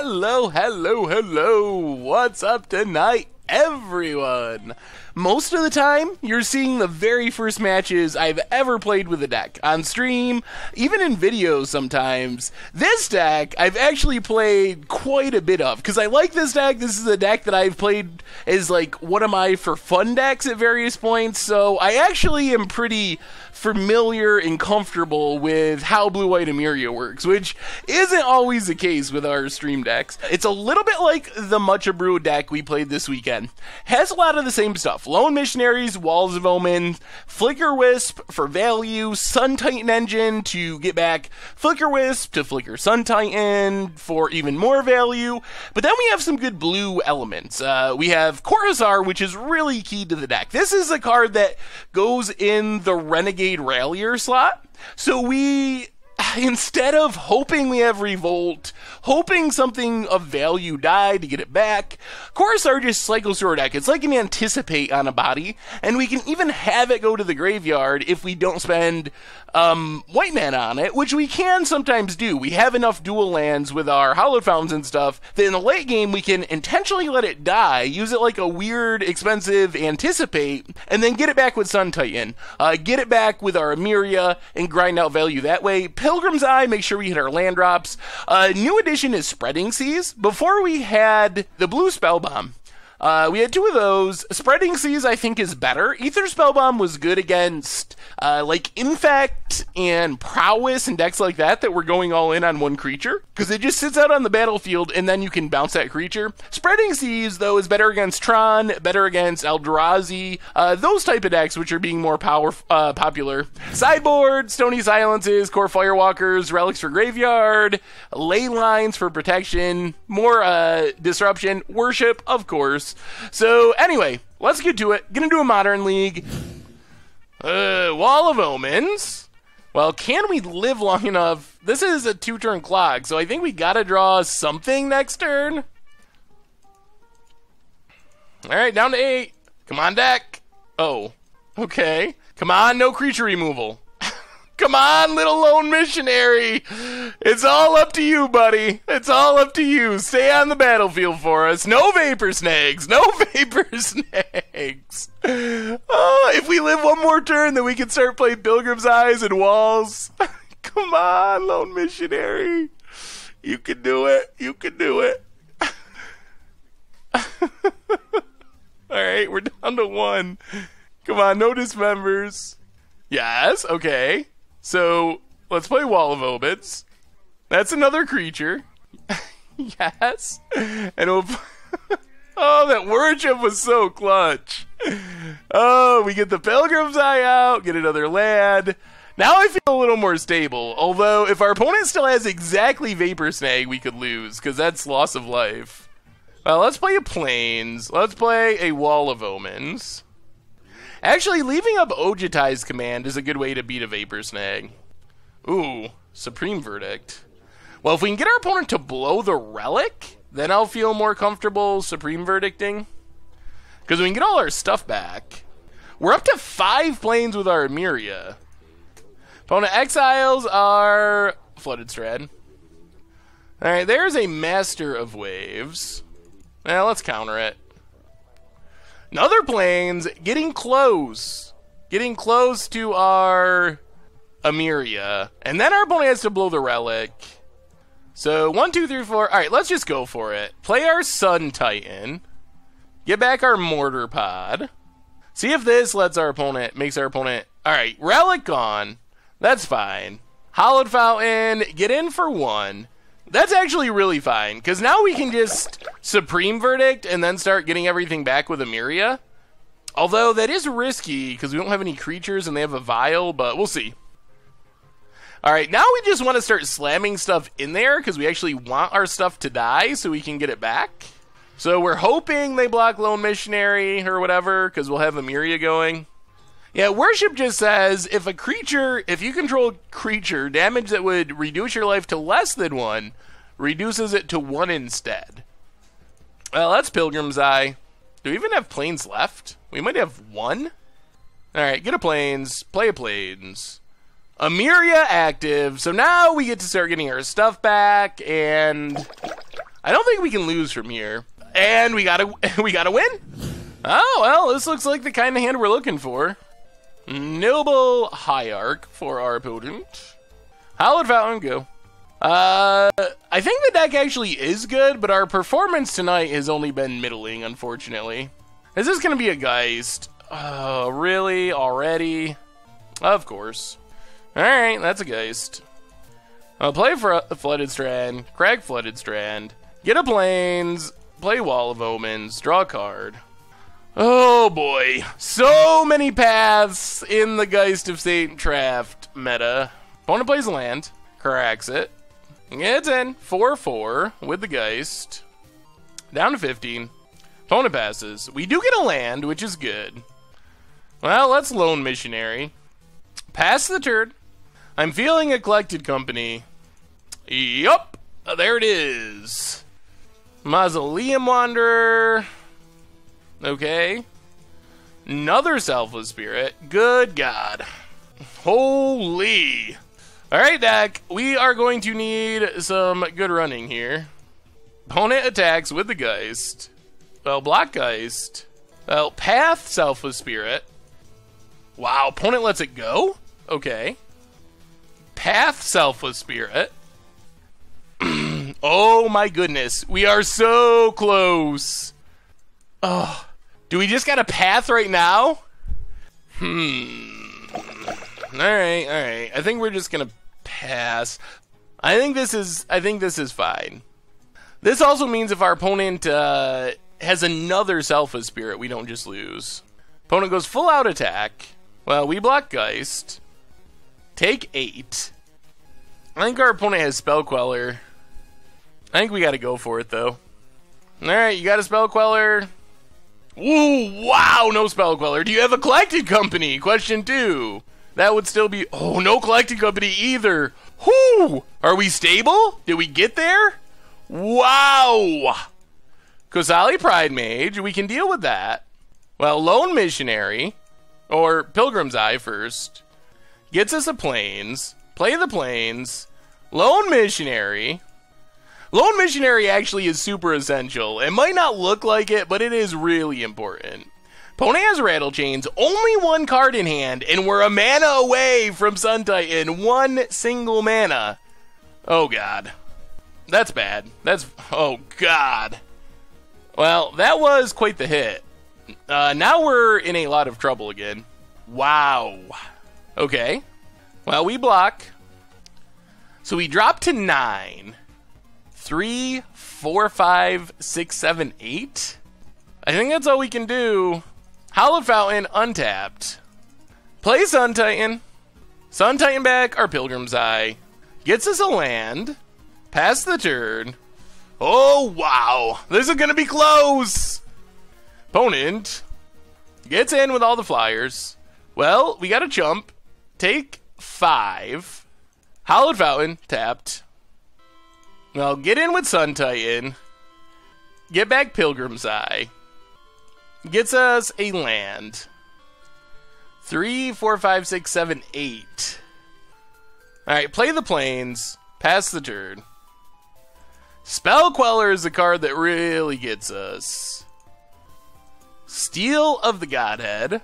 Hello, hello, hello. What's up tonight, everyone? Most of the time, you're seeing the very first matches I've ever played with a deck on stream, even in videos sometimes. This deck, I've actually played quite a bit of because I like this deck. This is a deck that I've played as like one of my for fun decks at various points, so I actually am pretty familiar and comfortable with how Blue White Emeria works, which isn't always the case with our stream decks. It's a little bit like the Much Abrew deck we played this weekend. Has a lot of the same stuff. Lone Missionaries, Walls of Omen, Flickerwisp for value, Sun Titan Engine to get back Flickerwisp to Flicker Sun Titan for even more value. But then we have some good blue elements. Uh, we have Court Hussar, which is really key to the deck. This is a card that goes in the Renegade Rallier slot. So we instead of hoping we have Revolt, hoping something of value died to get it back, Court Hussar just cycles through our deck. It's like an anticipate on a body, and we can even have it go to the graveyard if we don't spend um, white mana on it, which we can sometimes do. We have enough dual lands with our Hallowed Fountains and stuff that in the late game we can intentionally let it die, use it like a weird, expensive anticipate, and then get it back with Sun Titan. Uh, get it back with our Emeria and grind out value that way. Pilgrim's Eye, make sure we hit our land drops. Uh, new addition is Spreading Seas. Before we had the Blue Spell Bomb. Uh, we had two of those. Spreading Seas, I think, is better. Aether Spellbomb was good against, uh, like, Infect and Prowess and decks like that that were going all in on one creature. Because it just sits out on the battlefield and then you can bounce that creature. Spreading Seas, though, is better against Tron, better against Eldrazi, uh, those type of decks which are being more power uh, popular. Sideboard, Stony Silences, Kor Firewalkers, Relics for Graveyard, Ley Lines for protection, more uh, disruption, Worship, of course. So anyway, let's get to it. Gonna do a modern league. Uh, Wall of Omens. Well, can we live long enough? This is a two-turn clock, so I think we gotta draw something next turn. All right, down to eight. Come on, deck. Oh, okay. Come on, no creature removal. Come on, little lone missionary. It's all up to you, buddy. It's all up to you. Stay on the battlefield for us. No vapor snags. No vapor snags. Oh, if we live one more turn, then we can start playing Pilgrim's Eyes and Walls. Come on, lone missionary. You can do it. You can do it. all right, we're down to one. Come on, no dismembers. Yes, okay. So let's play Wall of Obits. That's another creature. yes. And we'll. oh, that worship was so clutch. Oh, we get the Pilgrim's Eye out, get another land. Now I feel a little more stable. Although, if our opponent still has exactly Vapor Snag, we could lose, because that's loss of life. Well, let's play a Plains. Let's play a Wall of Omens. Actually, leaving up Ojutai's command is a good way to beat a Vapor Snag. Ooh, Supreme Verdict. Well, if we can get our opponent to blow the Relic, then I'll feel more comfortable Supreme Verdicting. Because we can get all our stuff back. We're up to five plains with our Emeria. Opponent exiles are Flooded Strand. Alright, there's a Master of Waves. Now, let's counter it. Another plains getting close. Getting close to our Emeria. And then our opponent has to blow the relic. So one, two, three, four. Alright, let's just go for it. Play our Sun Titan. Get back our Mortar Pod. See if this lets our opponent makes our opponent Alright, Relic gone. That's fine. Hallowed Fountain, get in for one. That's actually really fine, because now we can just Supreme Verdict and then start getting everything back with Emeria. Although that is risky, because we don't have any creatures and they have a Vial, but we'll see. Alright, now we just want to start slamming stuff in there, because we actually want our stuff to die so we can get it back. So we're hoping they block Lone Missionary or whatever, because we'll have Emeria going. Yeah, worship just says if a creature, if you control a creature, damage that would reduce your life to less than one, reduces it to one instead. Well, that's Pilgrim's Eye. Do we even have plains left? We might have one. All right, get a plains, play a plains. Emeria active. So now we get to start getting our stuff back, and I don't think we can lose from here. And we gotta we gotta win. Oh well, this looks like the kind of hand we're looking for. Noble Hierarch for our opponent. Hallowed Fountain, go. Uh, I think the deck actually is good, but our performance tonight has only been middling, unfortunately. Is this going to be a Geist? Oh, really? Already? Of course. Alright, that's a Geist. I'll play for Flooded Strand, Crag Flooded Strand, get a Plains, play Wall of Omens, draw a card. Oh boy, so many paths in the Geist of St. Traft meta. Opponent plays land, cracks it, it's in 4 4 with the Geist, down to 15. Opponent passes. We do get a land, which is good. Well, let's Lone Missionary. Pass the turn. I'm feeling a collected company. Yup, there it is. Mausoleum Wanderer. Okay. Another Selfless Spirit. Good God. Holy. Alright, deck. We are going to need some good running here. Opponent attacks with the Geist. Well, Black Geist. Well, Path Selfless Spirit. Wow, opponent lets it go? Okay. Path Selfless Spirit. oh my goodness. We are so close. Oh. Do we just got a path right now? Hmm. Alright, alright. I think we're just gonna pass. I think this is I think this is fine. This also means if our opponent uh, has another Selfless Spirit, we don't just lose. Opponent goes full out attack. Well, we block Geist. Take eight. I think our opponent has Spell Queller. I think we got to go for it though. All right, you got a Spell Queller. Ooh, wow, no Spell Queller. Do you have a collected company? Question two. That would still be. Oh, no collected company either. Whoo! Are we stable? Did we get there? Wow! Qasali Pridemage, we can deal with that. Well, Lone Missionary, or Pilgrim's Eye first, gets us a Plains. Play the Plains. Lone Missionary. Lone Missionary actually is super essential. It might not look like it, but it is really important. Opponent has Rattlechains, only one card in hand, and we're a mana away from Sun Titan. One single mana. Oh god. That's bad. That's. Oh god. Well, that was quite the hit. Uh, now we're in a lot of trouble again. Wow. Okay. Well, we block. So we drop to nine. Three, four, five, six, seven, eight. I think that's all we can do. Hallowed Fountain untapped. Play Sun Titan. Sun Titan back our Pilgrim's Eye. Gets us a land. Pass the turn. Oh, wow. This is going to be close. Opponent gets in with all the flyers. Well, we got to jump. Take five. Hallowed Fountain tapped. Well, get in with Sun Titan. Get back Pilgrim's Eye gets us a land. Three, four, five, six, seven, eight. Alright, play the plains, pass the turn. Spell Queller is the card that really gets us. Steel of the Godhead.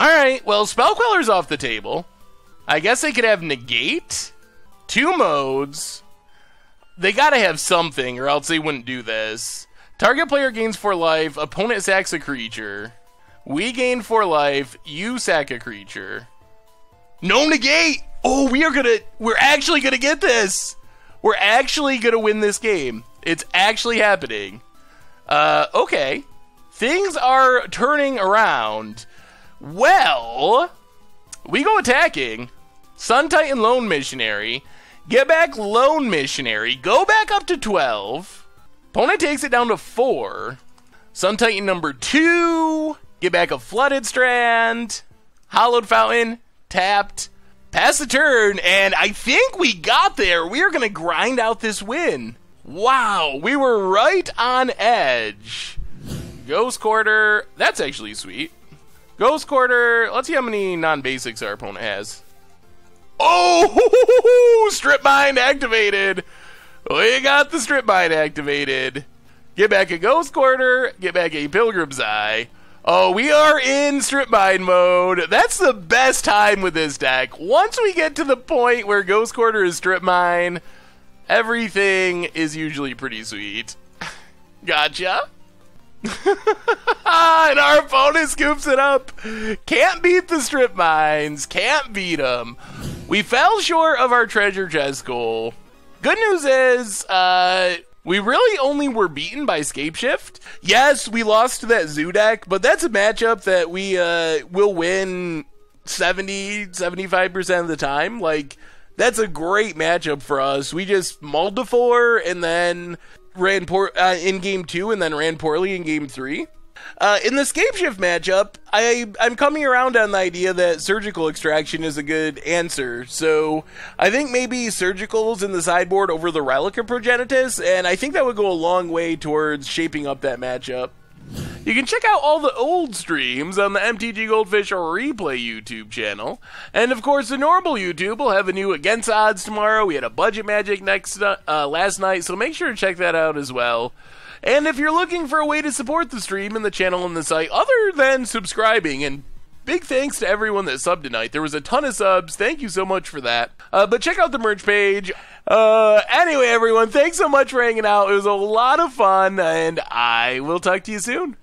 Alright, well, Spell Queller's off the table. I guess they could have Negate, two modes. They gotta have something, or else they wouldn't do this. Target player gains 4 life, opponent sacks a creature. We gain 4 life, you sack a creature. No negate! Oh, we are gonna, we're actually gonna get this! We're actually gonna win this game. It's actually happening. Uh, okay. Things are turning around. Well, we go attacking. Sun Titan Lone Missionary. Get back Lone Missionary. Go back up to 12. Opponent takes it down to four. Sun Titan number two. Get back a Flooded Strand. Hallowed Fountain. Tapped. Pass the turn. And I think we got there. We are going to grind out this win. Wow. We were right on edge. Ghost Quarter. That's actually sweet. Ghost Quarter. Let's see how many non basics our opponent has. Oh! Strip Mine activated. we got the strip mine activated. Get back a ghost quarter, get back a pilgrim's eye. Oh, we are in strip mine mode. That's the best time with this deck. Once we get to the point where ghost quarter is strip mine, everything is usually pretty sweet. Gotcha. and our opponent scoops it up. Can't beat the strip mines. Can't beat them. We fell short of our treasure chest goal. Good news is, uh, we really only were beaten by Scapeshift. Yes, we lost to that deck, but that's a matchup that we uh, will win 70, 75% of the time. Like, that's a great matchup for us. We just mulled the four and then ran poor uh, in game two and then ran poorly in game three. Uh, in the Scapeshift matchup, I I'm coming around on the idea that surgical extraction is a good answer. So I think maybe surgicals in the sideboard over the relic of progenitus, and I think that would go a long way towards shaping up that matchup. You can check out all the old streams on the MTG Goldfish Replay YouTube channel. And of course, the normal YouTube will have a new Against Odds tomorrow. We had a Budget Magic next uh, last night, so make sure to check that out as well. And if you're looking for a way to support the stream and the channel and the site other than subscribing and big thanks to everyone that subbed tonight. There was a ton of subs. Thank you so much for that. Uh, but check out the merch page. Uh, anyway, everyone, thanks so much for hanging out. It was a lot of fun, and I will talk to you soon.